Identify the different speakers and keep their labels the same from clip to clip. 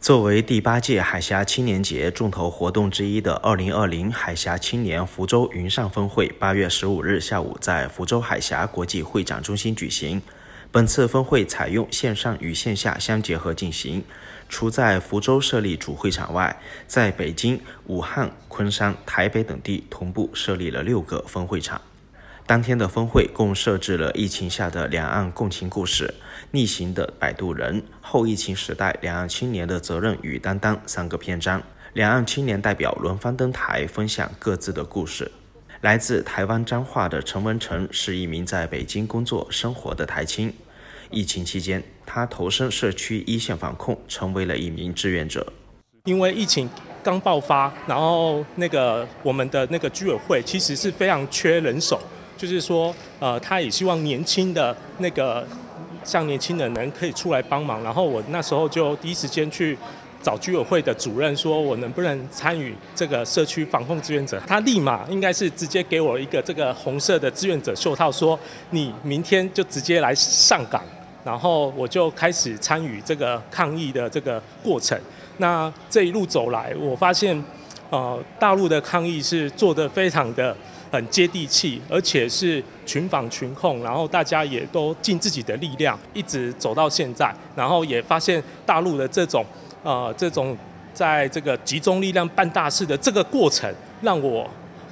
Speaker 1: 作为第八届海峡青年节重头活动之一的二零二零海峡青年福州云上峰会，八月十五日下午在福州海峡国际会展中心举行。本次峰会采用线上与线下相结合进行，除在福州设立主会场外，在北京、武汉、昆山、台北等地同步设立了六个分会场。当天的峰会共设置了疫情下的两岸共情故事、逆行的摆渡人、后疫情时代两岸青年的责任与担当三个篇章。两岸青年代表轮番登台分享各自的故事。来自台湾彰化的陈文成是一名在北京工作生活的台青。疫情期间，他投身社区一线防控，成为了一名志愿者。
Speaker 2: 因为疫情刚爆发，然后那个我们的那个居委会其实是非常缺人手。就是说，呃，他也希望年轻的那个像年轻的人可以出来帮忙。然后我那时候就第一时间去找居委会的主任，说我能不能参与这个社区防控志愿者。他立马应该是直接给我一个这个红色的志愿者袖套，说你明天就直接来上岗。然后我就开始参与这个抗疫的这个过程。那这一路走来，我发现，呃，大陆的抗疫是做的非常的。很接地气，而且是群防群控，然后大家也都尽自己的力量，一直走到现在，然后也发现大陆的这种，呃，这种在这个集中力量办大事的这个过程，让我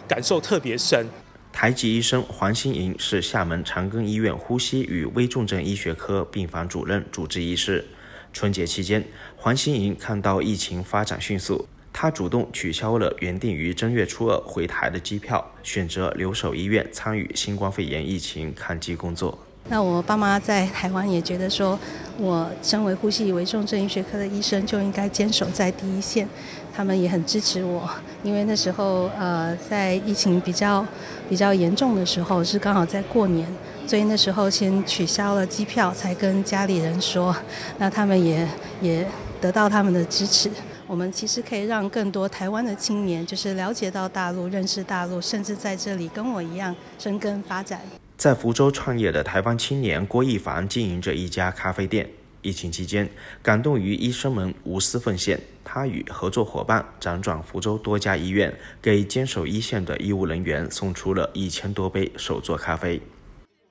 Speaker 2: 感受特别深。
Speaker 1: 台籍医生黄新莹是厦门长庚医院呼吸与危重症医学科病房主任、主治医师。春节期间，黄新莹看到疫情发展迅速。他主动取消了原定于正月初二回台的机票，选择留守医院参与新冠肺炎疫情抗击工作。
Speaker 3: 那我爸妈在台湾也觉得说，我身为呼吸危重症医学科的医生就应该坚守在第一线，他们也很支持我。因为那时候呃，在疫情比较比较严重的时候，是刚好在过年，所以那时候先取消了机票，才跟家里人说，那他们也也得到他们的支持。我们其实可以让更多台湾的青年，就是了解到大陆、认识大陆，甚至在这里跟我一样生根发展。
Speaker 1: 在福州创业的台湾青年郭一凡经营着一家咖啡店。疫情期间，感动于医生们无私奉献，他与合作伙伴辗转福州多家医院，给坚守一线的医务人员送出了一千多杯手做咖啡。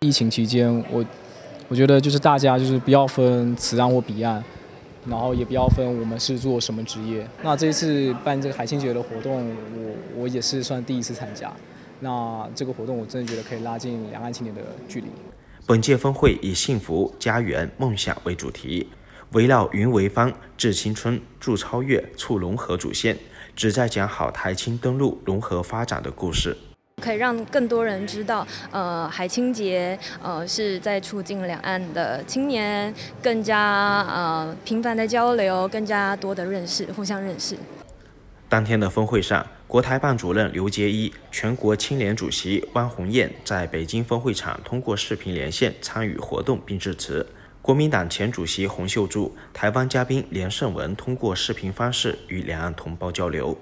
Speaker 4: 疫情期间，我我觉得就是大家就是不要分此岸或彼岸。然后也不要分我们是做什么职业。那这一次办这个海星节的活动，我我也是算第一次参加。那这个活动我真的觉得可以拉近两岸青年的距离。
Speaker 1: 本届峰会以幸福、家园、梦想为主题，围绕云为方、致青春、助超越、促融合主线，旨在讲好台青登陆融合发展的故事。
Speaker 5: 可以让更多人知道，呃，海青节，呃，是在促进两岸的青年更加呃频繁的交流，更加多的认识，互相认识。
Speaker 1: 当天的峰会上，国台办主任刘杰一、全国青联主席汪红艳在北京峰会场通过视频连线参与活动并致辞。国民党前主席洪秀柱、台湾嘉宾连胜文通过视频方式与两岸同胞交流。